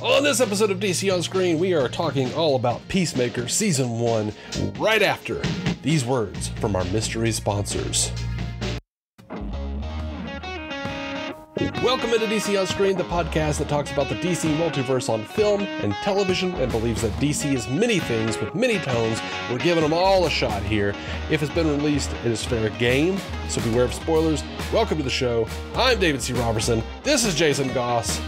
On this episode of DC On Screen, we are talking all about Peacemaker Season 1 right after these words from our mystery sponsors. Welcome into DC On Screen, the podcast that talks about the DC multiverse on film and television and believes that DC is many things with many tones. We're giving them all a shot here. If it's been released, it is fair game, so beware of spoilers. Welcome to the show. I'm David C. Robertson. This is Jason Goss.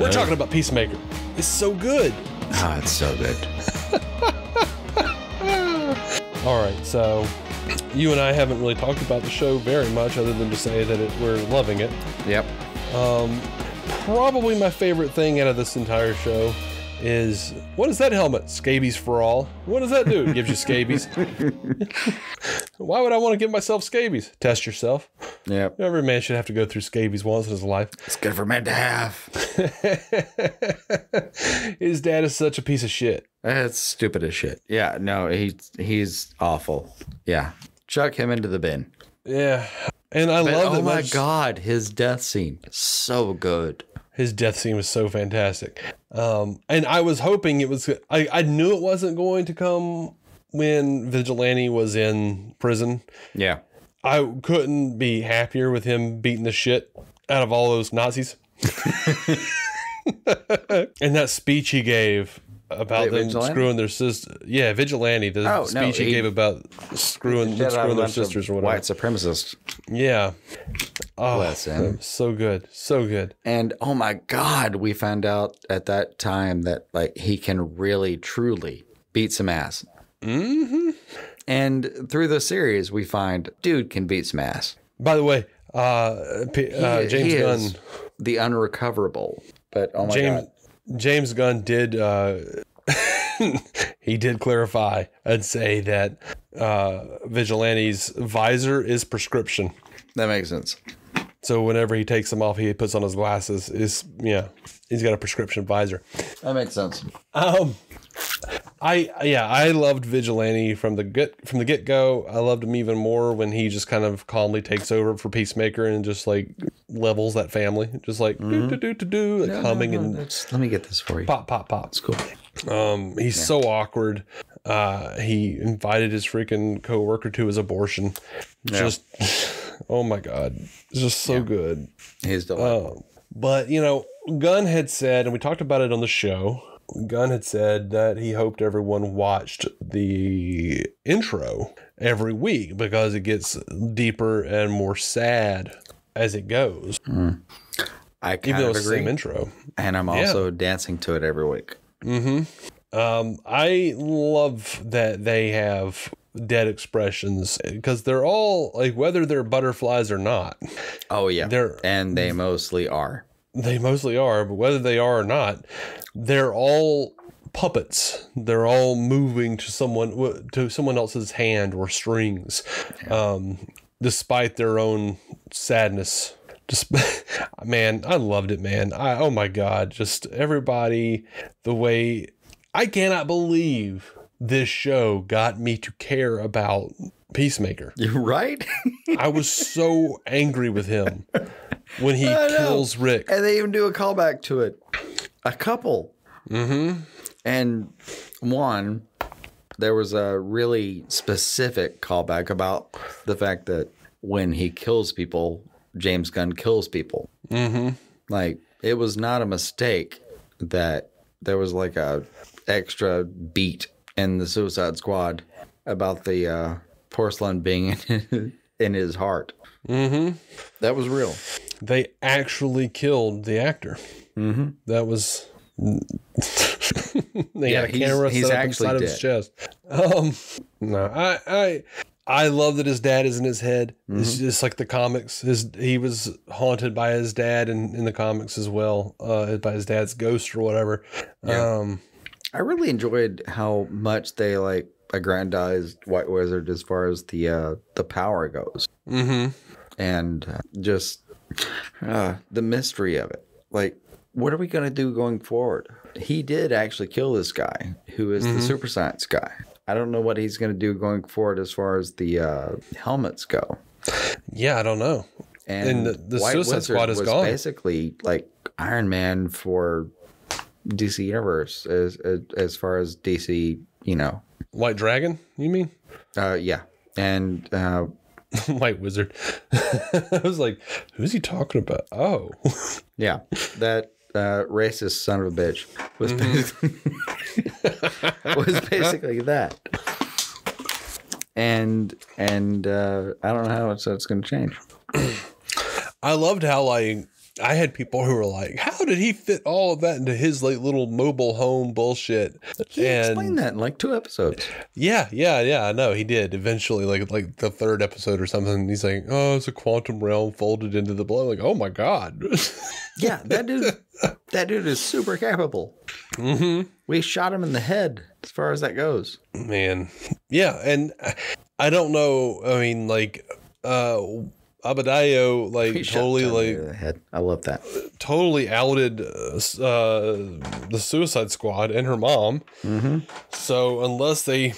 We're talking about Peacemaker. It's so good. Ah, it's so good. All right, so you and I haven't really talked about the show very much, other than to say that it, we're loving it. Yep. Um, Probably my favorite thing out of this entire show is what is that helmet? Scabies for all. What does that do? It gives you scabies. Why would I want to give myself scabies? Test yourself. Yep. Every man should have to go through scabies once in his life. It's good for men to have. his dad is such a piece of shit. That's stupid as shit. Yeah, no, he's he's awful. Yeah. Chuck him into the bin. Yeah. And I But, love oh my much- god, his death scene. So good. His death scene was so fantastic. Um, and I was hoping it was, I, I knew it wasn't going to come when Vigilante was in prison. Yeah. I couldn't be happier with him beating the shit out of all those Nazis. and that speech he gave about them Vigilante? screwing their sister. Yeah, Vigilante, the Oh, no, speech he, he- gave about screwing, Shit out of a screwing their sisters or whatever. White supremacists. Yeah. Oh, Bless him. so good. So good. And oh my god, we found out at that time that like he can really truly beat some ass. Mm-hmm. And through the series, we find dude can beat some ass. By the way, uh, P- uh, James Gunn. the unrecoverable. But oh my James god. James Gunn did uh, he did clarify and say that uh, Vigilante's visor is prescription. That makes sense. So whenever he takes them off, he puts on his glasses. Is yeah, he's got a prescription visor. That makes sense. Um, I yeah, I loved Vigilante from the get from the get go. I loved him even more when he just kind of calmly takes over for Peacemaker and just like levels that family, just like do do do do do, like humming and Let's- let me get this for you. pop pop pop. It's cool. Um, he's so awkward. Uh, he invited his freaking coworker to his abortion. Just, oh my god, it's just so good. He's delightful. Um, but you know, Gunn had said, and we talked about it on the show. Gunn had said that he hoped everyone watched the intro every week because it gets deeper and more sad as it goes. I kind Even though of it's the same intro. And I'm also dancing to it every week. Um, I love that they have dead expressions because they're all like whether they're butterflies or not, Oh yeah. They're- and they mostly are. They mostly are, but whether they are or not, they're all puppets. They're all moving to someone to someone else's hand or strings, um, despite their own sadness. Just man, I loved it, man. I oh my god, just everybody, the way I cannot believe this show got me to care about Peacemaker. You're right. I was so angry with him when he kills Rick. and they even do a callback to it. A couple. Mm-hmm. And one, there was a really specific callback about the fact that when he kills people, James Gunn kills people. Mm-hmm. Like it was not a mistake that there was like a extra beat in the Suicide Squad about the uh, porcelain being in, in his heart. Mm-hmm. That was real. They actually killed the actor. Mm-hmm. That was. they Yeah, had a he's- camera he's set up actually inside of his chest. Um, no, I, I, I love that his dad is in his head. It's Mm-hmm. just like the comics. His he was haunted by his dad in, in the comics as well, uh, by his dad's ghost or whatever. Yeah. Um, I really enjoyed how much they like aggrandized White Wizard as far as the uh, the power goes, mm-hmm. and just uh, the mystery of it. Like, what are we gonna do going forward? He did actually kill this guy, who is the super science guy. I don't know what he's gonna do going forward as far as the uh, helmets go. Yeah, I don't know. And, And the- the White Suicide Wizard Squad is was gone. basically like Iron Man for DC universe as as, as far as DC, you know. White Dragon, you mean? Uh, yeah, and uh, White Wizard. I was like, who's he talking about? Oh, yeah, that uh, racist son of a bitch was basically, was basically that. And and uh, I don't know how it's, it's going to change. I loved how like I had people who were like, "How did he fit all of that into his like little mobile home bullshit?" He explained that in like two episodes. Yeah, yeah, yeah. I know he did eventually, like like the third episode or something. He's like, "Oh, it's a quantum realm folded into the blood." Like, oh my god. Yeah, that dude, that dude is super capable. mm-hmm. We shot him in the head, as far as that goes. Man, yeah, and I don't know. I mean, like, uh, Adebayo, like, We shot totally, like, head. I love that. totally outed uh, uh, the Suicide Squad and her mom. Mm-hmm. So unless they,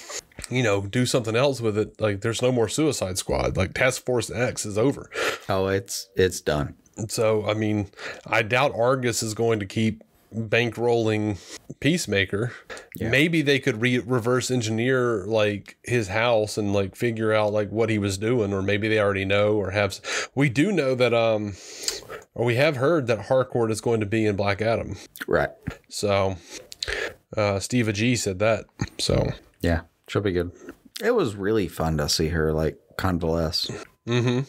you know, do something else with it, like, there's no more Suicide Squad. Like, Task Force X is over. Oh, it's it's done. So, I mean, I doubt Argus is going to keep bankrolling Peacemaker. Maybe they could re- reverse engineer like his house and like figure out like what he was doing, or maybe they already know or have. We do know that, um, or we have heard that Harcourt is going to be in Black Adam. Right. So, uh, Steve G said that. So, Yeah, she'll be good. It was really fun to see her like convalesce. mm-hmm.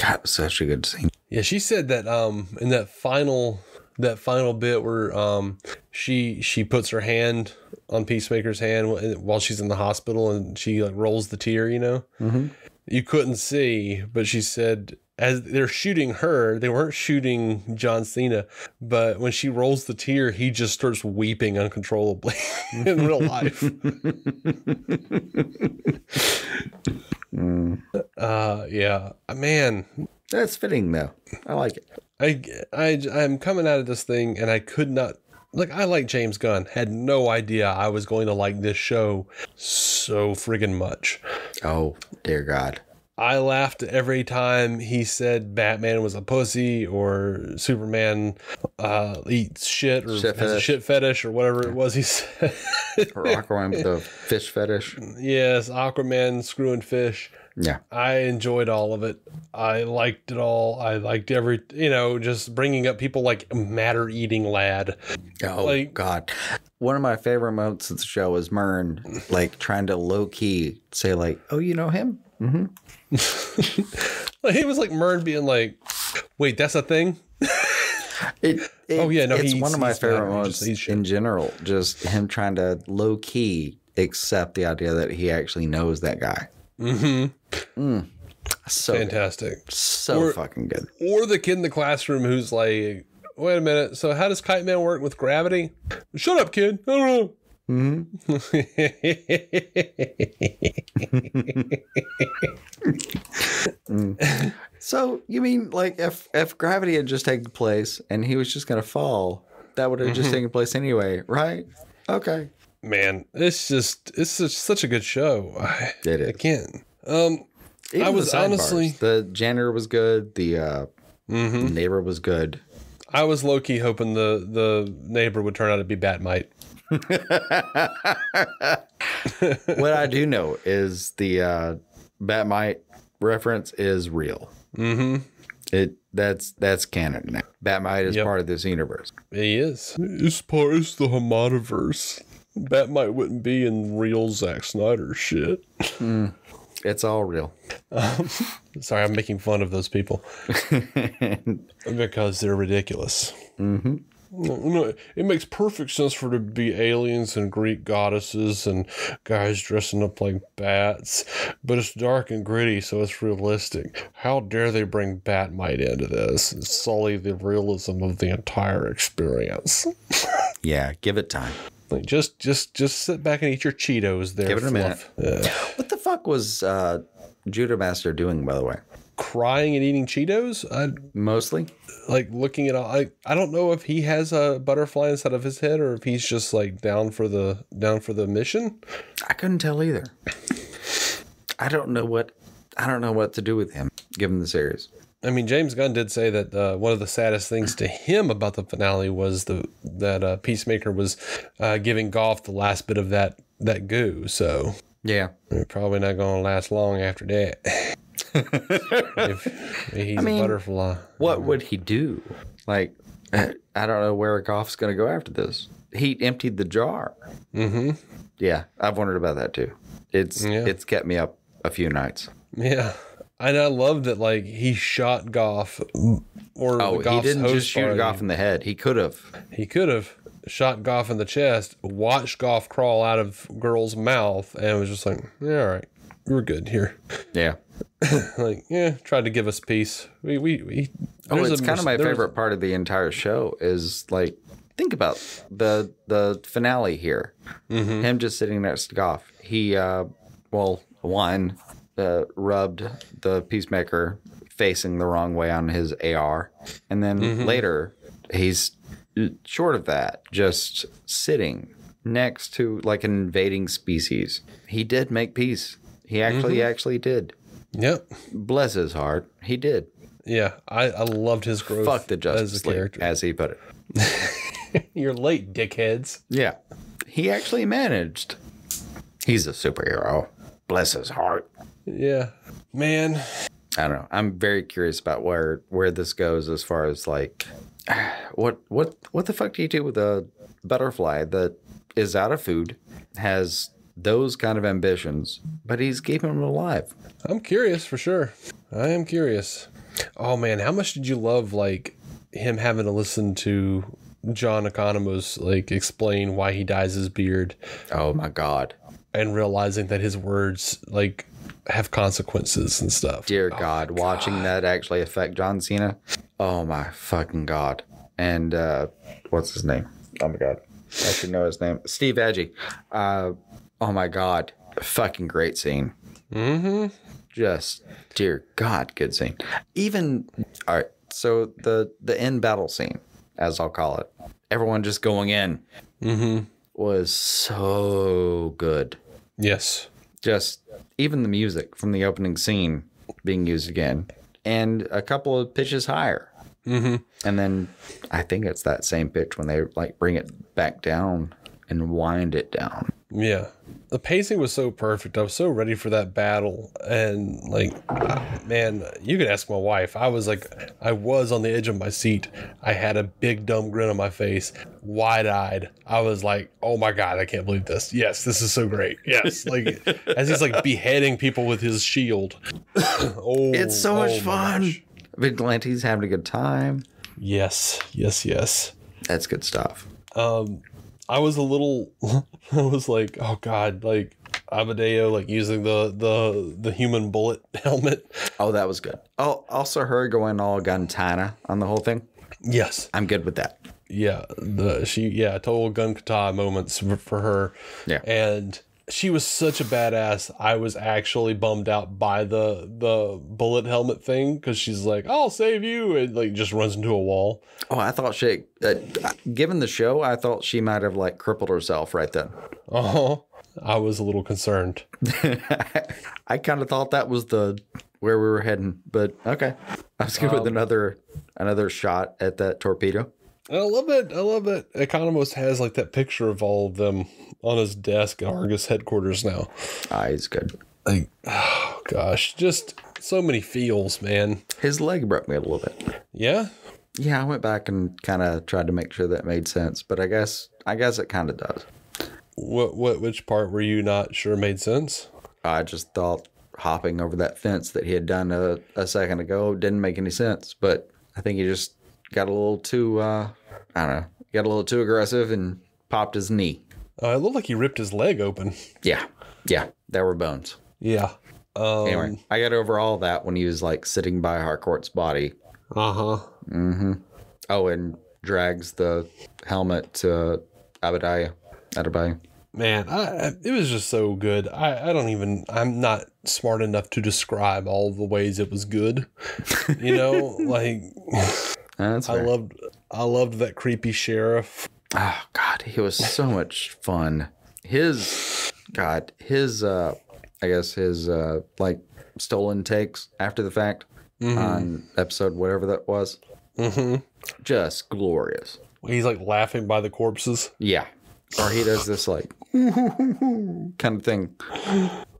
God, it was such a good scene. Yeah, she said that um in that final that final bit where um she she puts her hand on Peacemaker's hand while she's in the hospital and she like rolls the tear, you know. Mhm. You couldn't see, but she said as they're shooting her, they weren't shooting John Cena, but when she rolls the tear, he just starts weeping uncontrollably in real life. uh yeah, man, That's fitting though. I like it. I, I, I'm coming out of this thing and I could not. Like, I like James Gunn. Had no idea I was going to like this show so friggin' much. Oh dear God. I laughed every time he said Batman was a pussy or Superman uh, eats shit or Shit has a shit fetish or whatever it was he said. Or Aquaman with the fish fetish. yes, Aquaman screwing fish. Yeah. I enjoyed all of it. I liked it all. I liked every, you know, just bringing up people like Matter Eating Lad. Oh Like- God. One of my favorite moments of the show was Murn like trying to low key say like, "Oh, you know him." Mm-hmm. Like, he was like Murn being like, "Wait, that's a thing." It, it- Oh, yeah, no, it's one of my favorite moments in general. Just him trying to low key accept the idea that he actually knows that guy. Mm-hmm. So Fantastic. so Or- fucking good. Or the kid in the classroom who's like, "Wait a minute. So how does Kite Man work with gravity?" Shut up, kid. I don't know. Mm-hmm. So you mean like if if gravity had just taken place and he was just gonna fall, that would have just Mm-hmm. taken place anyway, right? Okay. Man, it's just it's just such a good show. I, did It I can't. Um, Even I was sidebars. honestly- the janitor was good. The uh, mhm. neighbor was good. I was low key hoping the the neighbor would turn out to be Bat-Mite. what I do know is the uh, Bat-Mite reference is real. Mm-hmm. It that's that's canon now. Bat-Mite is Yep. part of this universe. He is. It's part. It's the Hamadaverse. Bat-Mite wouldn't be in real Zack Snyder shit. It's all real. Sorry, I'm making fun of those people because they're ridiculous. mm-hmm. No, it makes perfect sense for there to be aliens and Greek goddesses and guys dressing up like bats, but it's dark and gritty, so it's realistic. How dare they bring Bat-Mite into this and sully the realism of the entire experience? Yeah, give it time. Like just, just, just sit back and eat your Cheetos. There, Give it a minute. What the fuck was uh, Judomaster doing, by the way? Crying and eating Cheetos. I Mostly. like looking at. all- I I don't know if he has a butterfly inside of his head or if he's just like down for the down for the mission. I couldn't tell either. I don't know what I don't know what to do with him given the series. I mean, James Gunn did say that uh, one of the saddest things to him about the finale was the that uh, Peacemaker was uh, giving Goff the last bit of that that goo. So Yeah. They're probably not going to last long after that. if he's mean, a butterfly. What would he do? Like, I don't know where Goff's going to go after this. He emptied the jar. Mm-hmm. Yeah, I've wondered about that too. It's Yeah. it's kept me up a few nights. Yeah. And I love that, like, he shot Goff, or Oh, he didn't just shoot party. Goff in the head. He could have. He could have shot Goff in the chest, watched Goff crawl out of girl's mouth, and was just like, yeah, all right, we're good here. Yeah. like, yeah, tried to give us peace. We, we, we. Oh, it's a kind of my favorite part of the entire show is like think about the the finale here. Mm-hmm. Him just sitting next to Goff. He uh well, one uh, rubbed the peacemaker facing the wrong way on his AR. And then Mm-hmm. later he's short of that, just sitting next to like an invading species. He did make peace. He actually Mm-hmm. actually did. Yep. Bless his heart. He did. Yeah. I, I loved his growth Fuck the as Justice a League, as he put it. You're late, dickheads. Yeah. He actually managed. He's a superhero. Bless his heart. Yeah. Man, I don't know. I'm very curious about where where this goes as far as like what what what the fuck do you do with a butterfly that is out of food, has those kind of ambitions, but he's keeping him alive. I'm curious for sure. I am curious. Oh man, how much did you love like him having to listen to John Economos like explain why he dyes his beard Oh my god. and realizing that his words like have consequences and stuff. Dear God, watching that actually affect John Cena. Oh my fucking God. And uh what's his name? Oh my God. I should know his name. Steve Agee. Uh oh my God. Fucking great scene. Mm-hmm. Just dear God, good scene. Even all right, so the the end battle scene, as I'll call it, everyone just going in Mm-hmm. was so good. Yes. just even the music from the opening scene being used again and a couple of pitches higher Mm-hmm. and then i think it's that same pitch when they like bring it back down and wind it down Yeah. The pacing was so perfect. I was so ready for that battle. And, like, man, you could ask my wife. I was like, I was on the edge of my seat. I had a big, dumb grin on my face, wide eyed. I was like, oh my God, I can't believe this. Yes, this is so great. Yes. Like, as he's like beheading people with his shield. oh, it's so much oh my fun gosh. vigilante's having a good time Yes. Yes. Yes. that's good stuff um i was a little i was like oh god like Adebayo like using the the the human bullet helmet. Oh that was good. Oh also her going all guntana on the whole thing? Yes. I'm good with that. Yeah the she yeah total gun moments for, for her. Yeah. and she was such a badass i was actually bummed out by the the bullet helmet thing because she's like i'll save you and like just runs into a wall oh i thought she uh, given the show i thought she might have like crippled herself right then oh i was a little concerned I kind of thought that was the where we were heading, but okay. I was good with another another shot at that torpedo. I love it. I love it. Economos has like that picture of all of them on his desk at Argus headquarters now. Ah, he's good. Like, oh gosh, just so many feels, man. His leg broke me a little bit. Yeah. Yeah, I went back and kind of tried to make sure that made sense, but I guess I guess it kind of does. What what which part were you not sure made sense? I just thought hopping over that fence that he had done a, a second ago didn't make any sense, but I think he just got a little too uh, I don't know, got a little too aggressive and popped his knee. Uh, it looked like he ripped his leg open. Yeah, yeah, there were bones. Yeah. Um, Anyway, I got over all that when he was like sitting by Harcourt's body. Uh huh. Mm-hmm. Oh, and drags the helmet to Adebayo. Adebayo. Man, I, I- it was just so good. I, I don't even, I'm not smart enough to describe all the ways it was good. You know, like That's I fair. loved, I loved that creepy sheriff. Oh God, he was so much fun. His God, his uh, I guess his uh, like stolen takes after the fact. on episode whatever that was. Mm-hmm. Just glorious. He's like laughing by the corpses. Yeah. Or he does this like kind of thing.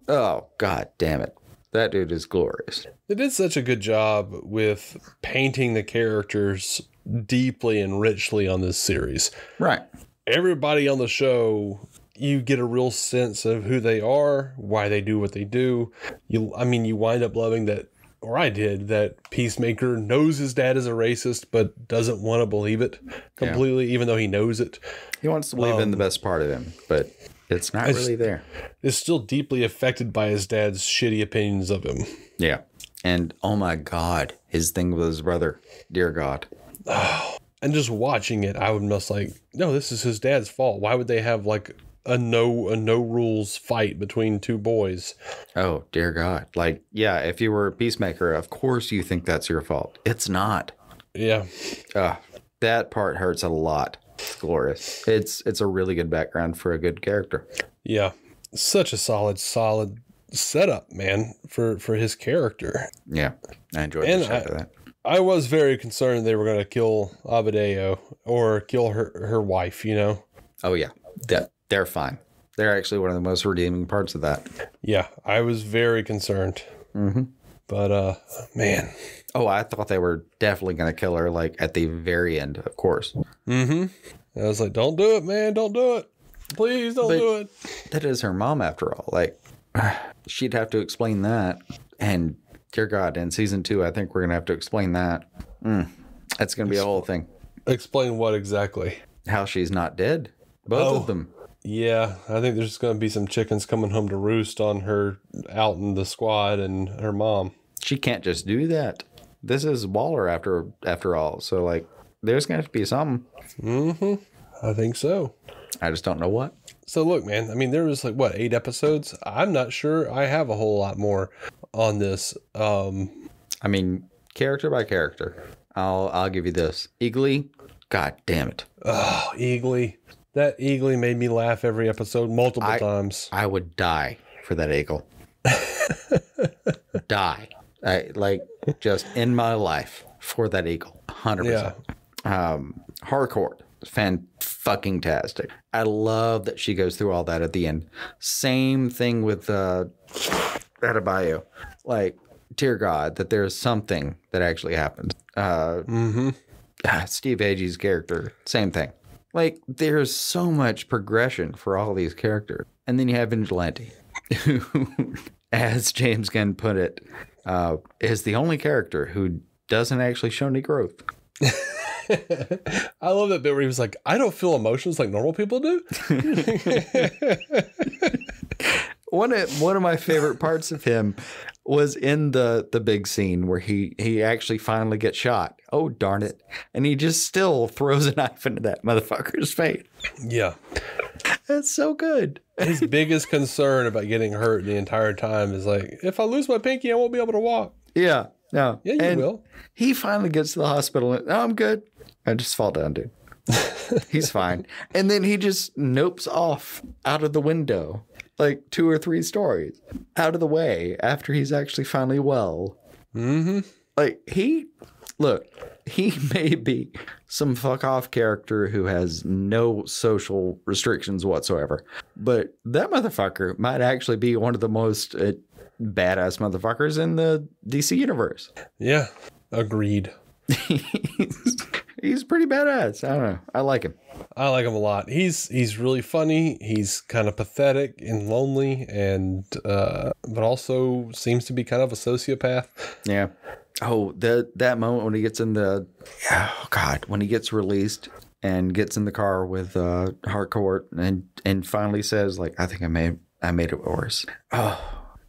Oh god damn it. That dude is glorious. They did such a good job with painting the characters deeply and richly on this series. Right. Everybody on the show, you get a real sense of who they are, why they do what they do. You, I mean, you wind up loving that, or I did, that Peacemaker knows his dad is a racist, but doesn't want to believe it completely, even though he knows it. He wants to believe in the um, best part of him, but it's not really there. Is still deeply affected by his dad's shitty opinions of him. Yeah. And oh my god, his thing with his brother. Dear God. and just watching it, I would just like, no, this is his dad's fault. Why would they have like a no a no rules fight between two boys? Oh, dear God. Like, yeah, if you were a peacemaker, of course you think that's your fault. It's not. Yeah, Uh, that part hurts a lot. It's glorious. It's it's a really good background for a good character. yeah, such a solid, solid setup, man, for for his character. Yeah. I enjoyed And the I- of that. I was very concerned they were going to kill Adebayo or kill her her wife. You know, Oh yeah. That they're fine. They're actually one of the most redeeming parts of that. yeah, I was very concerned. Mm-hmm. But uh, man, Oh, I thought they were definitely gonna kill her like at the very end, of course. mm-hmm. I was like, don't do it, man, don't do it, please don't But- do it. That is her mom after all. Like she'd have to explain that. And dear God, in season two, I think we're gonna have to explain that. Mm, that's gonna be a whole thing. Explain what exactly. How she's not dead. Both Oh. of them. Yeah, I think there's going to be some chickens coming home to roost on her out in the squad and her mom. She can't just do that. This is Waller after after all. So like there's gonna have to be something. Mm-hmm. I think so. I just don't know what. So look, man. I mean, there was like what eight episodes. I'm not sure. I have a whole lot more on this. Um, I mean, character by character. I'll I'll give you this. Eagly, god damn it. oh, Eagly. That Eagly made me laugh every episode multiple I- times. I would die for that eagle. die. I like just in my life for that eagle. 100%. Yeah. Um Harcourt, fan fucking tastic. I love that she goes through all that at the end. Same thing with uh Adebayo. Like dear god that there's something that actually happens. Uh Mm-hmm. ah, Steve Agee's character, same thing. Like, there's so much progression for all these characters. And then you have Vigilante, who, as James Gunn put it, uh, is the only character who doesn't actually show any growth. I love that bit where he was like, "I don't feel emotions like normal people do." One of, one of my favorite parts of him was in the the big scene where he he actually finally gets shot. Oh darn it! And he just still throws a knife into that motherfucker's face. yeah. That's so good. His biggest concern about getting hurt the entire time is like, if I lose my pinky, I won't be able to walk. Yeah, no, Yeah, you And- will. He finally gets to the hospital. And, oh, I'm good. I just fall down, dude. He's fine. And then he just nopes off out of the window, like two or three stories out of the way after he's actually finally well. Mm-hmm. Like he, look, he may be some fuck off character who has no social restrictions whatsoever, but that motherfucker might actually be one of the most uh, badass motherfuckers in the DC universe. Yeah. Agreed. he's, pretty badass. I don't know. I like him. I like him a lot. He's he's really funny. He's kind of pathetic and lonely, and uh, but also seems to be kind of a sociopath. Yeah. Oh, that that moment when he gets in the oh god, when he gets released and gets in the car with uh Harcourt and and finally says like I think I made I made it worse. Oh,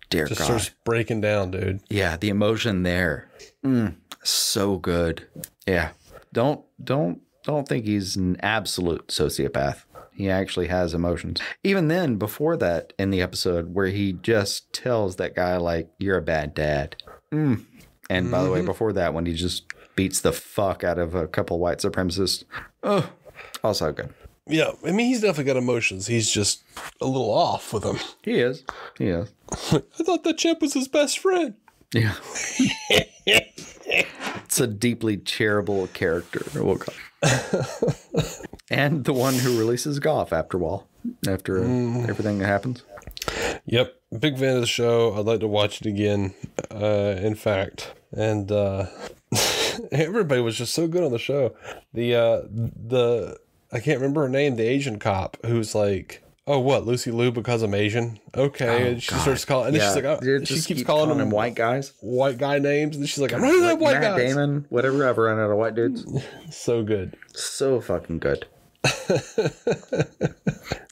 dear Just god. starts breaking down, dude. Yeah, the emotion there. Mm, so good. Yeah. Don't don't don't think he's an absolute sociopath. He actually has emotions. Even then, before that, in the episode where he just tells that guy like, "You're a bad dad." Mm. And by the way, before that, when he just beats the fuck out of a couple white supremacists. Oh, also good. Yeah, I mean he's definitely got emotions. He's just a little off with them. He is. He is. I thought that chimp was his best friend. Yeah. it's a deeply charitable character. We'll call and the one who releases Goff after all, while, after everything that happens. Yep, big fan of the show. I'd like to watch it again. Uh, in fact, and uh, everybody was just so good on the show. The uh, the I can't remember her name. The Asian cop who's like, "Oh, what Lucy Liu because I'm Asian." Okay, oh, and she God. starts calling, and then she's like, oh, she keeps keep calling them him white guys. white guy names, and she's like, "I'm running out of white Matt guys." Damon, whatever. I've run out of white dudes. So good. so fucking good.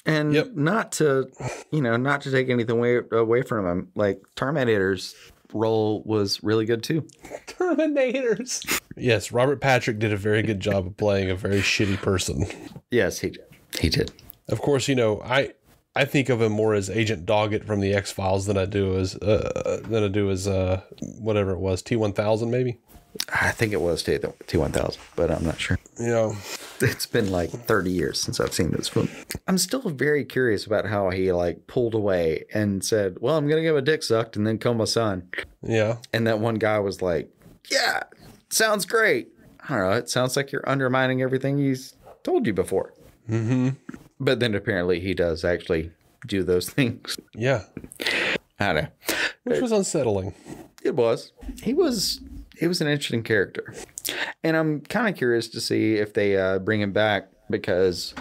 and Yep. not to, you know, not to take anything away away from him. Like Terminator's role was really good too. Terminators. Yes, Robert Patrick did a very good job of playing a very shitty person. Yes, he did. He did. Of course, you know I I think of him more as Agent Doggett from the X Files than I do as uh, than I do as uh, whatever it was T one thousand maybe. I think it was T T one thousand, but I'm not sure. You know, It's been like 30 years since I've seen this film. I'm still very curious about how he like pulled away and said, "Well, I'm gonna get my dick sucked and then kill my son." yeah, And that one guy was like, "Yeah, sounds great." I don't know. It sounds like you're undermining everything he's told you before. Mm-hmm. But then apparently he does actually do those things. yeah, I don't know. which was unsettling. It was. He was. He was an interesting character, and I'm kind of curious to see if they uh, bring him back because,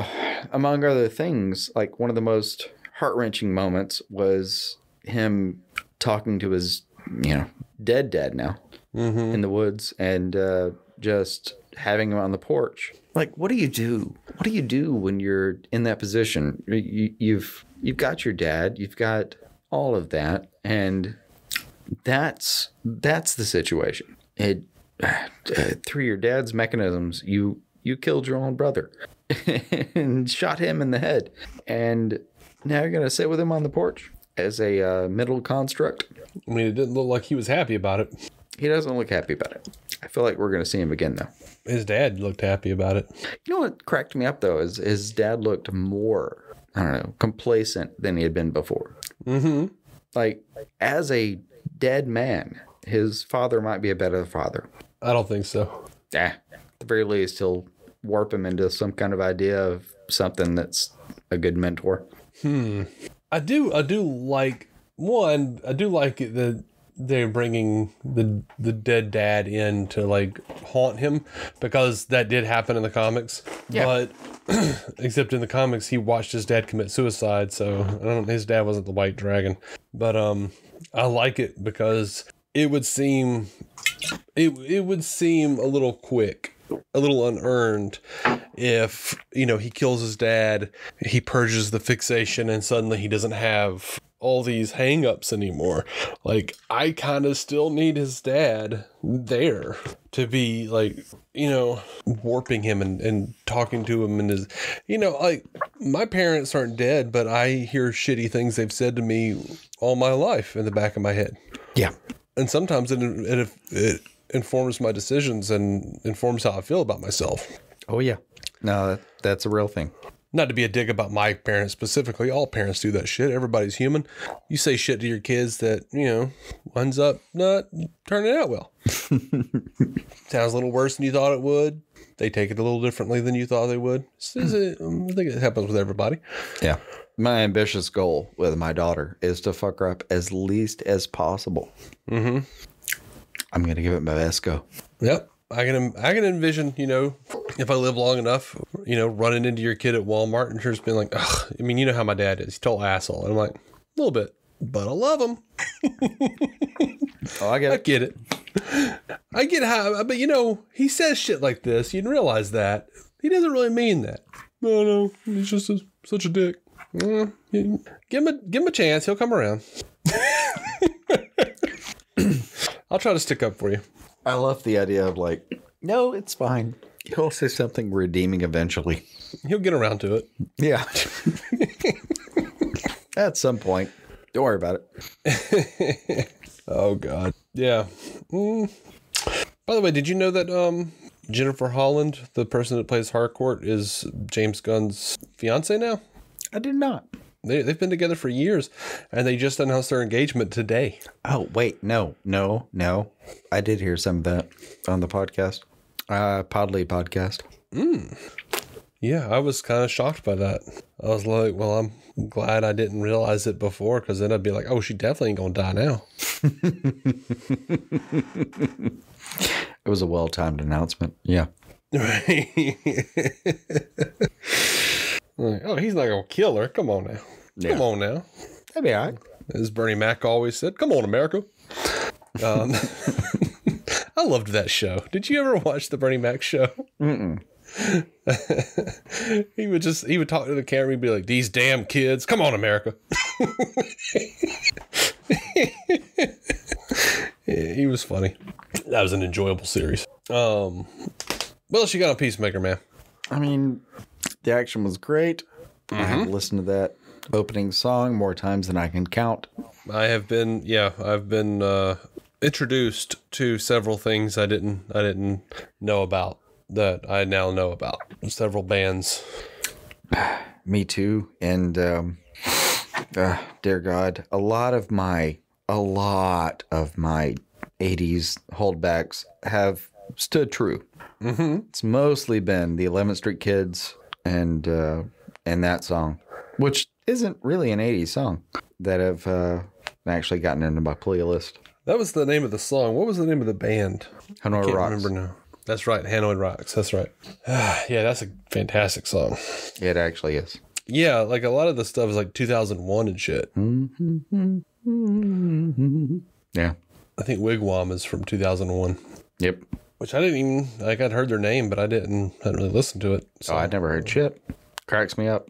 among other things, like one of the most heart wrenching moments was him talking to his, you know, dead dad now in the woods and uh, just having him on the porch. Like, what do you do? What do you do when you're in that position? You, you've you've got your dad, you've got all of that, and that's that's the situation. It uh, through your dad's mechanisms, you you killed your own brother and shot him in the head, and now you're gonna sit with him on the porch as a uh, middle construct. I mean, it didn't look like he was happy about it. He doesn't look happy about it. I feel like we're gonna see him again though. His dad looked happy about it. You know what cracked me up though is his dad looked more I don't know complacent than he had been before. Mm-hmm. Like as a dead man, his father might be a better father. I don't think so. Yeah, at the very least, he'll warp him into some kind of idea of something that's a good mentor. Hmm. I do. I do like one. I do like it that they're bringing the the dead dad in to like haunt him because that did happen in the comics. Yeah. But except in the comics, he watched his dad commit suicide. So I don't. His dad wasn't the White Dragon. But um, I like it because it would seem it it would seem a little quick, a little unearned if, you know, he kills his dad, he purges the fixation and suddenly he doesn't have all these hangups anymore. Like I kind of still need his dad there to be like, you know, warping him and, and talking to him and his you know, like my parents aren't dead, but I hear shitty things they've said to me all my life in the back of my head Yeah. and sometimes it, it it informs my decisions and informs how I feel about myself. Oh yeah. No, that, that's a real thing. Not to be a dick about my parents specifically, all parents do that shit. Everybody's human. You say shit to your kids that you know ends up not turning out well. Sounds a little worse than you thought it would. They take it a little differently than you thought they would. It's- I think it happens with everybody. Yeah. My ambitious goal with my daughter is to fuck her up as least as possible. Mm-hmm. I'm gonna give it my best go. Yep. I can I can envision, you know, if I live long enough, you know, running into your kid at Walmart and just being like, Ugh, I mean, you know how my dad is. He's a total asshole. And I'm like, a little bit, but I love him. Oh, I get it. I get it. I get how, but you know, he says shit like this. You'd realize that. He doesn't really mean that. No, no, he's just a, such a dick. Eh, give him a give him a chance. He'll come around. I'll try to stick up for you. I love the idea of like, no, it's fine. He'll say something redeeming eventually. He'll get around to it. Yeah. At some point. Don't worry about it. Oh God, yeah. Mm. By the way, did you know that um, Jennifer Holland, the person that plays Harcourt, is James Gunn's fiance now? I did not. They, they've been together for years, and they just announced their engagement today. Oh wait, no, no, no. I did hear some of that on the podcast, uh, Podly podcast. Yeah, I was kind of shocked by that. I was like, well, I'm glad I didn't realize it before because then I'd be like, oh, she definitely ain't going to die now. It was a well timed announcement. Yeah. Right. Like, oh, he's not going to kill her. Come on now. Yeah. Come on now. That'd be all right. As Bernie Mac always said, come on, America. Um, I loved that show. Did you ever watch the Bernie Mac show? Mm-mm. he would just he would talk to the camera and be like, "These damn kids, come on, America." Yeah, he was funny. That was an enjoyable series. Um, else you got on Peacemaker, man? I mean, the action was great. I have listened to that opening song more times than I can count. I have been, yeah, I've been uh, introduced to several things I didn't, I didn't know about that I now know about. Several bands. Me too. And um, uh, dear God, a lot of my, a lot of my 80s holdbacks have stood true. Mm-hmm. It's mostly been the 11th Street Kids and uh, and that song, which isn't really an 80s song, that have uh, actually gotten into my playlist. That was the name of the song. What was the name of the band? Hanoi Can't Rocks. remember now. That's right, Hanoi Rocks. That's right. yeah, that's a fantastic song. It actually is. Yeah, like a lot of the stuff is like 2001 and shit. Yeah. I think Wig Wam is from 2001, Yep. Which I didn't even like. I'd heard their name, but I didn't. I didn't really listen to it. So Oh, I'd never heard Chip. Cracks me up.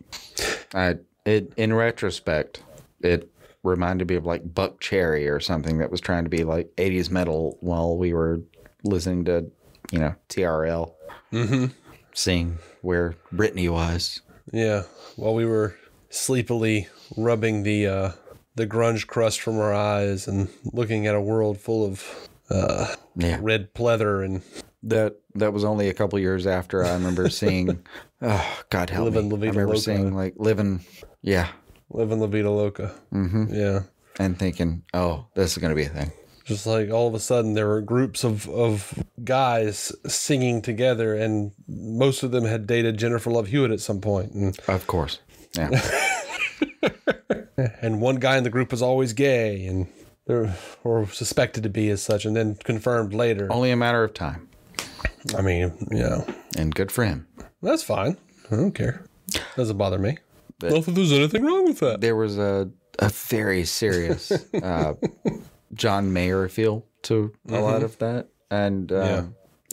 I it in retrospect, it reminded me of like Buckcherry or something that was trying to be like 80s metal while we were listening to, you know, TRL. Mm-hmm. Seeing where Britney was. yeah, while we were sleepily rubbing the uh, the grunge crust from our eyes and looking at a world full of uh, Yeah. red pleather and That that was only a couple years after I remember seeing oh God help Living me. I remember Loca. seeing like living yeah. living La Vida Loca. Mm-hmm. Yeah. And thinking, oh, this is gonna be a thing. just like all of a sudden there were groups of, of guys singing together and most of them had dated jennifer love hewitt at some point and, Of course. Yeah. and one guy in the group was always gay and they're or suspected to be as such and then confirmed later only a matter of time. i mean yeah. And good for him. that's fine i don't care doesn't bother me not that there's anything wrong with that there was a a very serious uh, John Mayer feel to a lot of that, and uh,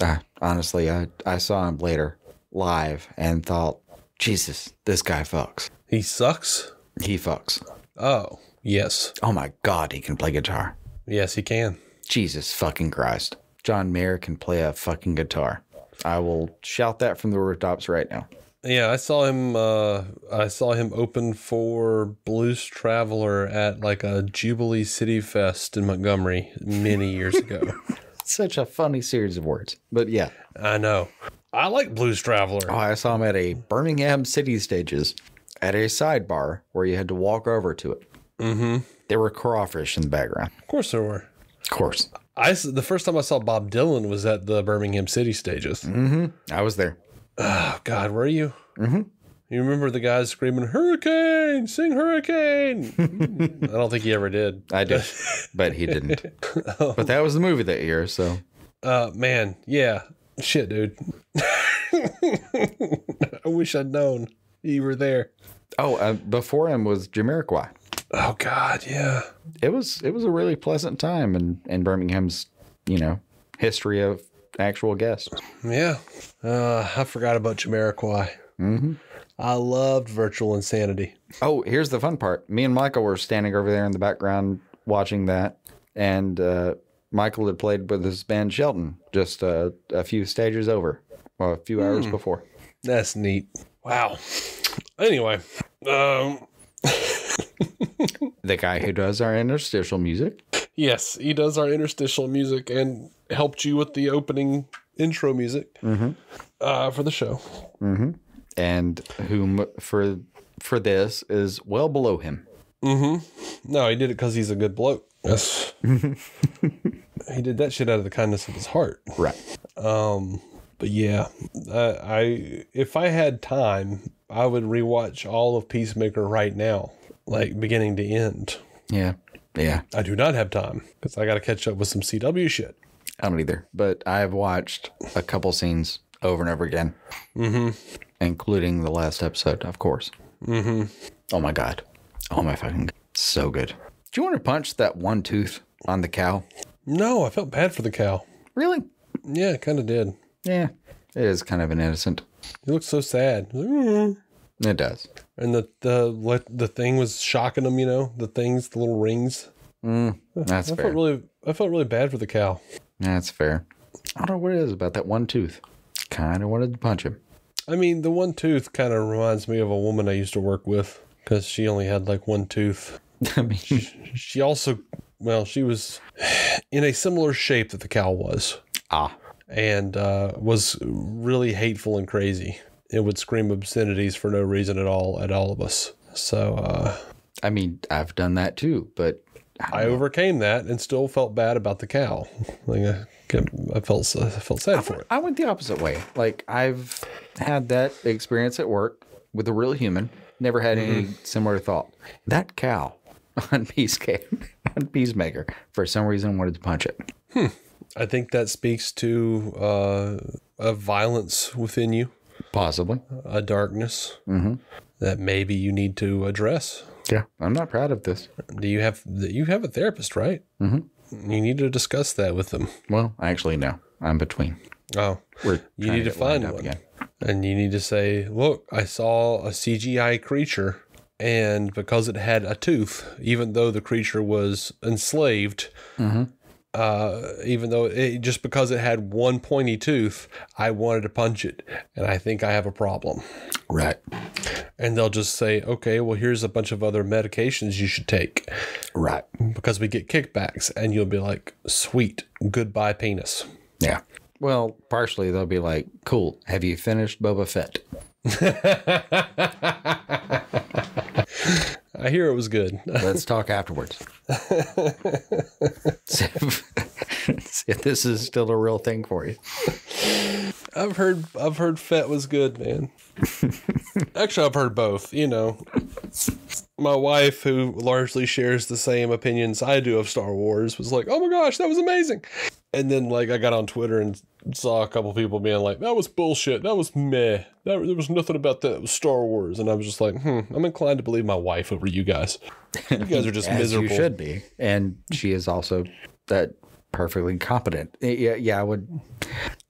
ah, honestly, I I saw him later live and thought, Jesus, this guy fucks. he sucks He fucks. oh yes Oh my God, he can play guitar. yes he can Jesus fucking Christ, John Mayer can play a fucking guitar. I will shout that from the rooftops right now. Yeah, I saw him. Uh, I saw him open for Blues Traveler at like a Jubilee City Fest in Montgomery many years ago. Such a funny series of words, but yeah. I know. I like Blues Traveler. Oh, I saw him at a Birmingham City Stages at a sidebar where you had to walk over to it. Mm-hmm. There were crawfish in the background. Of course there were. Of course. I s- the first time I saw Bob Dylan was at the Birmingham City stages. Mm-hmm. I was there. Oh God, were you? Mm-hmm. You remember the guys screaming "Hurricane, sing Hurricane"? I don't think he ever did. I did, but he didn't. But that was the movie that year, so Uh, man, yeah, shit, dude. I wish I'd known you were there. oh, uh, before him was Jamiroquai. Oh God, yeah. It was it was a really pleasant time in in Birmingham's you know history of actual guests. Yeah. Uh, I forgot about Jamiroquai. Mm-hmm. I loved Virtual Insanity. Oh, here's the fun part. Me and Michael were standing over there in the background watching that, and uh, Michael had played with his band Shelton just uh, a few stages over, well, a few hours before. That's neat. Wow. Anyway, um, The guy who does our interstitial music. yes, he does our interstitial music and helped you with the opening intro music Mm-hmm. uh, for the show. Mm-hmm. And whom for for this is well below him. No, he did it because he's a good bloke. Yes. he did that shit out of the kindness of his heart. Right. But yeah, uh, I if I had time, I would rewatch all of Peacemaker right now, like beginning to end. Yeah. Yeah. I do not have time because I got to catch up with some CW shit. I don't either. But I've watched a couple scenes over and over again, mm-hmm. including the last episode, of course. Mm-hmm. Oh my god. Oh my fucking god. So good. Do you want to punch that one tooth on the cow? No, I felt bad for the cow. Really? Yeah, kind of did. Yeah. It is kind of an innocent. He looks so sad. He was like. It does. And the the let the thing was shocking them. You know, the things, the little rings. That's I fair. felt really, I felt really bad for the cow. That's fair. I don't know what it is about that one tooth. Kind of wanted to punch him. I mean, the one tooth kind of reminds me of a woman I used to work with because she only had like one tooth. I mean, She also, well, she was in a similar shape that the cow was, ah, and uh, was really hateful and crazy. It would scream obscenities for no reason at all at all of us. So uh, I mean, I've done that too, but I overcame that and still felt bad about the cow. Like I, I felt, I felt sad for it. I went the opposite way. Like I've had that experience at work with a real human. Never had any similar thought. That cow on Peacemaker, on Peacemaker, for some reason wanted to punch it. Hmm. I think that speaks to uh, a violence within you. Possibly. a darkness that maybe you need to address. Yeah. I'm not proud of this. Do you have you have a therapist, right? Mm-hmm. You need to discuss that with them. Well, actually, no. I'm between. Oh, We're you need to lined find one, and you need to say, "Look, I saw a CGI creature, and because it had a tooth, even though the creature was enslaved." Uh, even though it just because it had one pointy tooth, I wanted to punch it, and I think I have a problem. Right. and they'll just say, okay, well, here's a bunch of other medications you should take Right. because we get kickbacks. And you'll be like, sweet, goodbye, penis. Yeah. Well, partially they'll be like, cool. Have you finished Boba Fett? I hear it was good. Let's talk afterwards. see, if, if this is still a real thing for you. I've heard, I've heard Fett was good, man. Actually, I've heard both. You know, my wife, who largely shares the same opinions I do of Star Wars, was like, "Oh my gosh, that was amazing." And then, like, I got on Twitter and saw a couple people being like, "That was bullshit. That was meh. That, there was nothing about that. It was Star Wars." And I was just like, "Hmm, I'm inclined to believe my wife over you guys. You guys are just miserable." you should be. And she is also that perfectly competent. Yeah, yeah, I would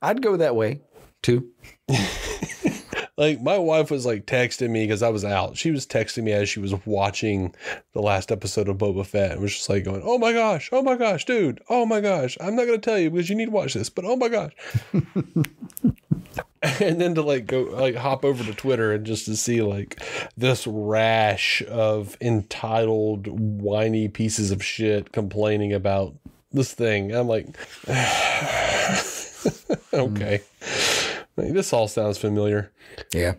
I'd go that way too. Like my wife was like texting me because I was out. She was texting me as she was watching the last episode of Boba Fett and was just like going, "Oh my gosh, oh my gosh, dude, oh my gosh, I'm not gonna tell you because you need to watch this, but oh my gosh." and then to like go like hop over to Twitter and just to see like this rash of entitled whiny pieces of shit complaining about this thing. I'm like, okay, Like, this all sounds familiar. Yeah.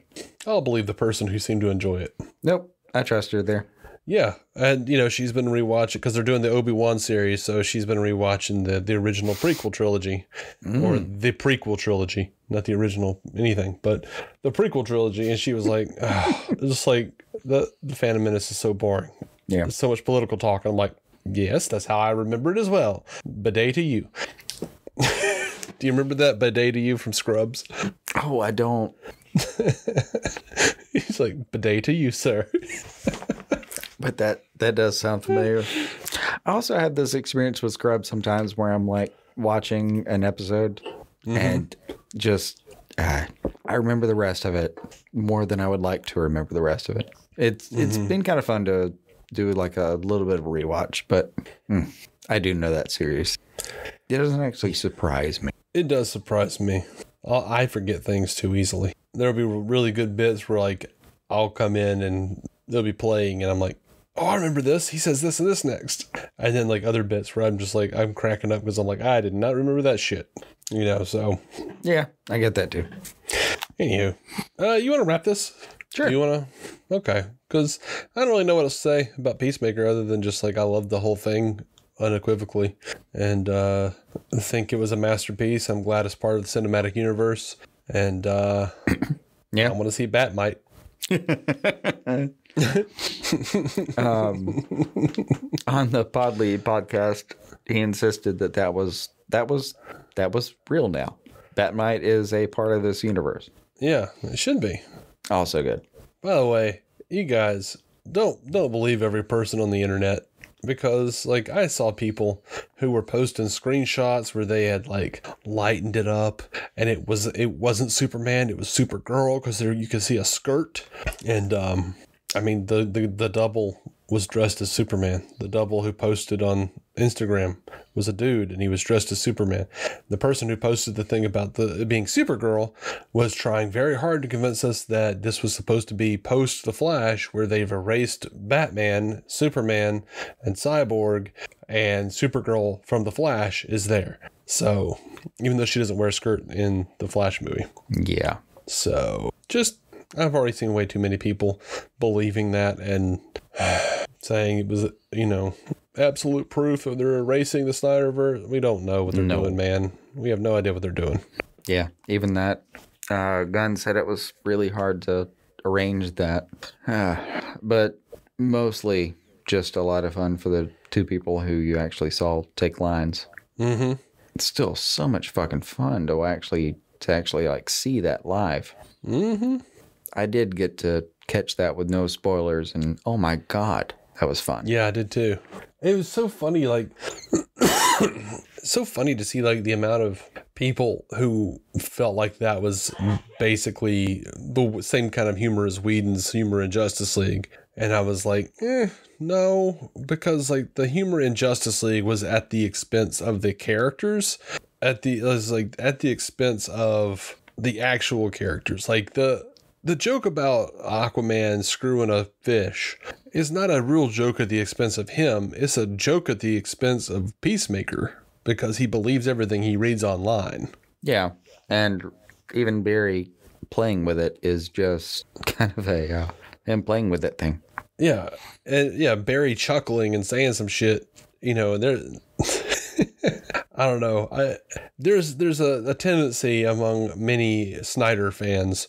I'll believe the person who seemed to enjoy it. Nope. I trust her there. Yeah, and you know she's been rewatching because they're doing the Obi Wan series, so she's been rewatching the the original prequel trilogy, mm. or the prequel trilogy, not the original anything, but the prequel trilogy, and she was like, just like the the Phantom Menace is so boring. Yeah. There's so much political talk. And I'm like, yes, that's how I remember it as well. Bidet to you. Do you remember that bidet to you from Scrubs? Oh, I don't. He's like, bidet to you, sir. But that that does sound familiar. I also had this experience with Scrubs sometimes where I'm like watching an episode and just uh, I remember the rest of it more than I would like to remember the rest of it. It's it's been kind of fun to do like a little bit of a rewatch, but mm, I do know that series. It doesn't actually surprise me. It does surprise me. I'll, I forget things too easily. There'll be really good bits where like I'll come in and they'll be playing and I'm like, oh, I remember this. He says this and this next. And then like other bits where I'm just like, I'm cracking up because I'm like, I did not remember that shit. You know, so Yeah, I get that too. anywho, uh, you want to wrap this? Sure. You want to? Okay. Because I don't really know what to say about Peacemaker other than just like I love the whole thing unequivocally and uh, I think it was a masterpiece. I'm glad it's part of the cinematic universe. And uh, Yeah. I want to see Bat-Mite. um, on the Podly podcast, he insisted that that was that was that was real now. Bat-Mite is a part of this universe. Yeah, it should be. Also good. By the way, you guys don't don't believe every person on the internet because like I saw people who were posting screenshots where they had like lightened it up and it was it wasn't Superman, it was Supergirl because there you could see a skirt and um I mean the the, the double was dressed as Superman. The double who posted on Instagram was a dude and he was dressed as Superman. The person who posted the thing about the being Supergirl was trying very hard to convince us that this was supposed to be post the Flash where they've erased Batman, Superman, and Cyborg and Supergirl from the Flash is there. So, even though she doesn't wear a skirt in the Flash movie. Yeah. So, just I've already seen way too many people believing that and saying it was, you know, absolute proof of they're erasing the Snyderverse. We don't know what they're No. doing, man. We have no idea what they're doing. Yeah. Even that. Uh, Gunn said it was really hard to arrange that, but mostly just a lot of fun for the two people who you actually saw take lines. Mm-hmm. It's still so much fucking fun to actually to actually like see that live. Mm-hmm. I did get to catch that with no spoilers, and oh my god, that was fun. Yeah, I did too. It was so funny, like so funny to see like the amount of people who felt like that was basically the same kind of humor as Whedon's humor in Justice League. And I was like, eh, no, because like the humor in Justice League was at the expense of the characters, at the it was like at the expense of the actual characters. Like the the joke about Aquaman screwing a fish is not a real joke at the expense of him. It's a joke at the expense of Peacemaker because he believes everything he reads online. Yeah, and even Barry playing with it is just kind of a uh, him playing with that thing. Yeah, and yeah, Barry chuckling and saying some shit, you know, and there. I don't know. I there's there's a, a tendency among many Snyder fans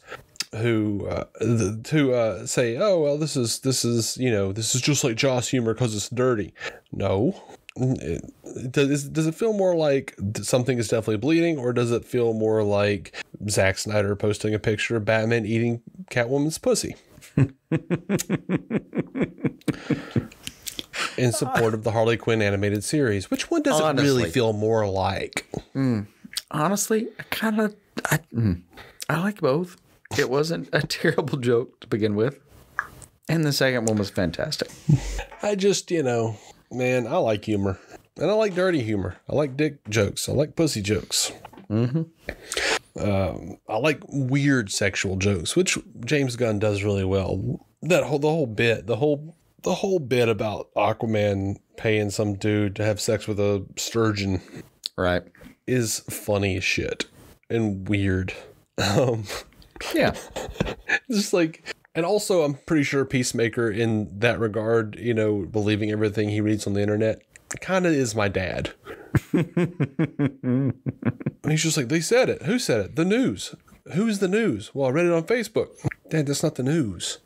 who uh, the, to uh, say, "Oh well, this is this is you know this is just like Joss humor because it's dirty." No, it, does does it feel more like something is definitely bleeding, or does it feel more like Zack Snyder posting a picture of Batman eating Catwoman's pussy? In support of the Harley Quinn animated series, which one does it really feel more like? Honestly, I kind of I, mm, I like both. It wasn't a terrible joke to begin with, and the second one was fantastic. I just, you know, man, I like humor. And I like dirty humor. I like dick jokes. I like pussy jokes. Mm-hmm. Um, I like weird sexual jokes, which James Gunn does really well. That whole, the whole bit, the whole, the whole bit about Aquaman paying some dude to have sex with a sturgeon Right? is funny as shit and weird. Um, Yeah. just like and also i'm pretty sure peacemaker in that regard you know believing everything he reads on the internet kind of is my dad. And he's just like they said it. Who said it? The news. Who's the news? Well i read it on facebook. Dad that's not the news.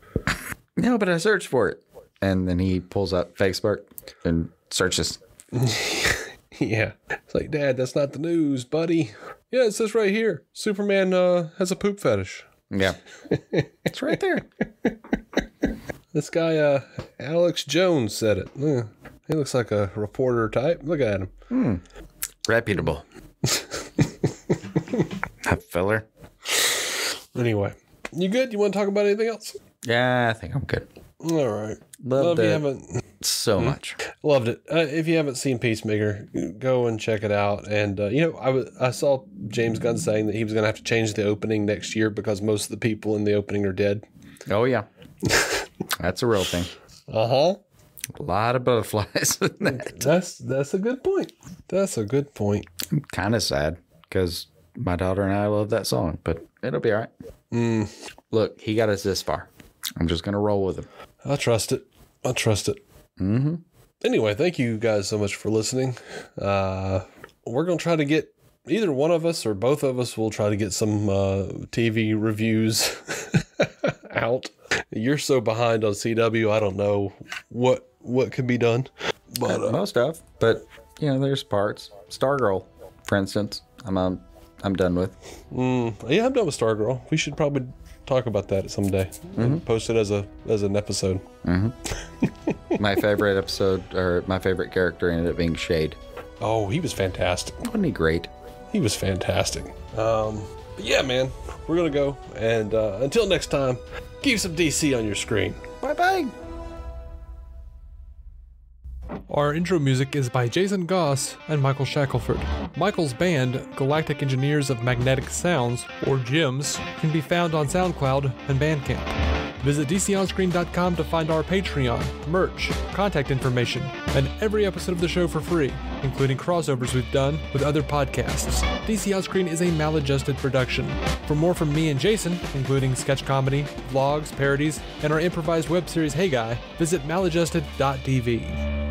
No, but I searched for it, and then he pulls up Facebook and searches. yeah it's like dad that's not the news buddy yeah it says right here superman uh has a poop fetish Yeah, it's right there. this guy uh alex jones said it Yeah, he looks like a reporter type look at him Hmm. Reputable. that filler. Anyway, you good? You want to talk about anything else? Yeah, I think I'm good. All right. If you haven't So much. loved it, uh, if you haven't seen Peacemaker, go and check it out. And uh, you know, I was I saw James Gunn saying that he was going to have to change the opening next year because most of the people in the opening are dead. Oh yeah, that's a real thing. Uh huh. A lot of butterflies. that. That's that's a good point. That's a good point. I'm kind of sad because my daughter and I love that song, but it'll be all right. Look, he got us this far. I'm just gonna roll with him. I trust it. I trust it. Mm-hmm. Anyway, thank you guys so much for listening. Uh, we're gonna try to get either one of us or both of us will try to get some uh, TV reviews out. You're so behind on CW. I don't know what what could be done, but uh, Most stuff, but you know, there's parts. Stargirl, for instance, I'm um, I'm done with. mm, yeah, I'm done with Stargirl. We should probably talk about that someday and post it as a as an episode. My favorite episode, or my favorite character, ended up being Shade. Oh, he was fantastic. Wasn't he great? He was fantastic. Um, but yeah, man, we're gonna go. And uh, until next time, keep some DC on your screen. Bye bye. Our intro music is by Jason Goss and Michael Shackelford. Michael's band, Galactic Engineers of Magnetic Sounds, or GEMS, can be found on SoundCloud and Bandcamp. Visit DCOnScreen.com to find our Patreon, merch, contact information, and every episode of the show for free, including crossovers we've done with other podcasts. DC On Screen is a maladjusted production. For more from me and Jason, including sketch comedy, vlogs, parodies, and our improvised web series Hey Guy, visit maladjusted.tv.